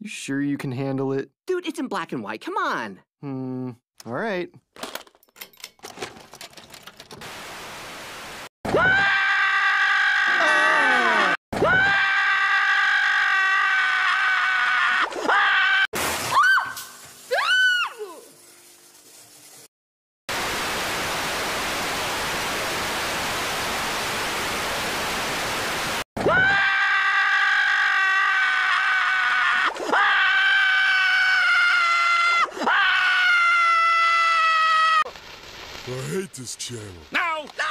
You sure you can handle it? Dude, it's in black and white. Come on. Hmm. All right. I hate this channel. No! No!